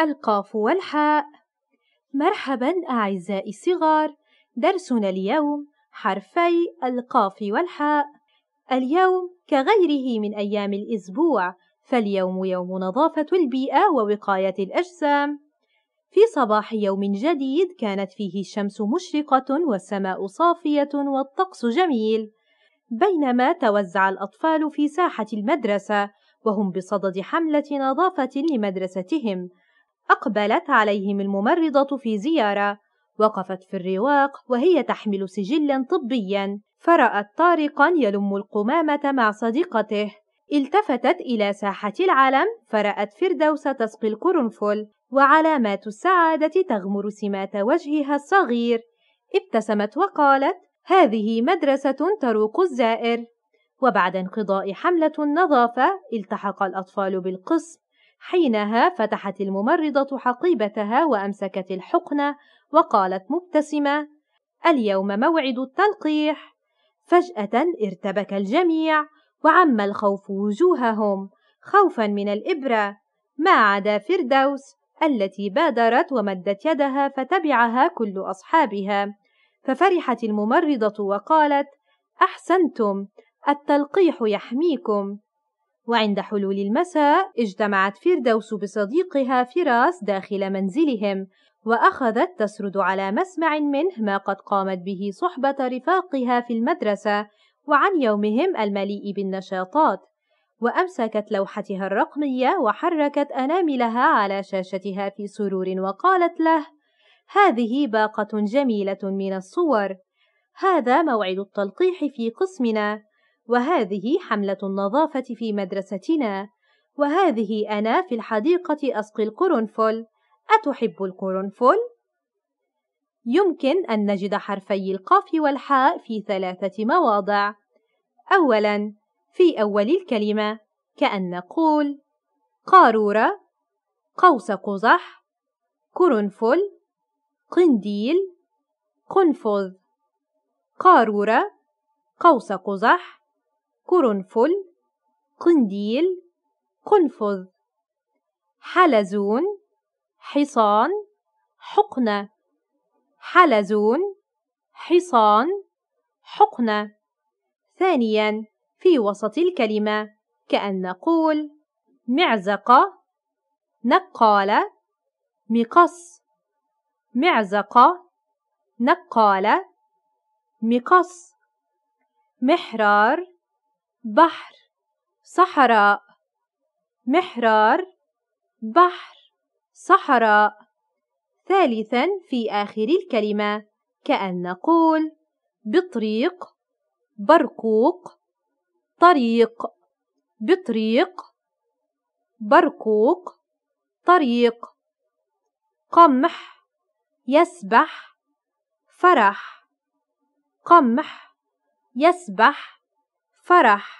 القاف والحاء. مرحبا أعزائي الصغار درسنا اليوم حرفي القاف والحاء. اليوم كغيره من أيام الأسبوع فاليوم يوم نظافة البيئة ووقاية الأجسام. في صباح يوم جديد كانت فيه الشمس مشرقة والسماء صافية والطقس جميل. بينما توزع الأطفال في ساحة المدرسة وهم بصدد حملة نظافة لمدرستهم. أقبلت عليهم الممرضة في زيارة. وقفت في الرواق وهي تحمل سجلا طبيا. فرأت طارقا يلم القمامة مع صديقته. التفتت إلى ساحة العلم فرأت فردوس تسقي القرنفل. وعلامات السعادة تغمر سمات وجهها الصغير. ابتسمت وقالت هذه مدرسة تروق الزائر وبعد انقضاء حملة النظافة التحق الأطفال بالقسم. حينها فتحت الممرضة حقيبتها وأمسكت الحقنة وقالت مبتسمة اليوم موعد التلقيح فجأة ارتبك الجميع وعم الخوف وجوههم خوفا من الإبرة ما عدا فردوس التي بادرت ومدت يدها فتبعها كل أصحابها. ففرحت الممرضة وقالت أحسنتم التلقيح يحميكم. وعند حلول المساء اجتمعت فردوس بصديقها فراس داخل منزلهم وأخذت تسرد على مسمع منه ما قد قامت به صحبة رفاقها في المدرسة وعن يومهم المليء بالنشاطات وأمسكت لوحتها الرقمية وحركت أناملها على شاشتها في سرور وقالت له هذه باقة جميلة من الصور هذا موعد التلقيح في قسمنا. وهذه حملة النظافة في مدرستنا. وهذه أنا في الحديقة أسقي القرنفل أتحب القرنفل؟ يمكن أن نجد حرفي القاف والحاء في ثلاثة مواضع. أولاً في أول الكلمة كأن نقول قارورة قوس قزح قرنفل قنديل قنفذ. قارورة قوس قزح قرنفل قنديل قنفذ حلزون حصان حقنة حلزون حصان حقنة ثانيا في وسط الكلمة كأن نقول معزقة نقالة مقص. معزقة نقالة مقص. محرار بحر صحراء محرار بحر صحراء. ثالثا في آخر الكلمة كأن نقول بطريق برقوق طريق. بطريق برقوق طريق. قمح يسبح فرح. قمح يسبح فرح.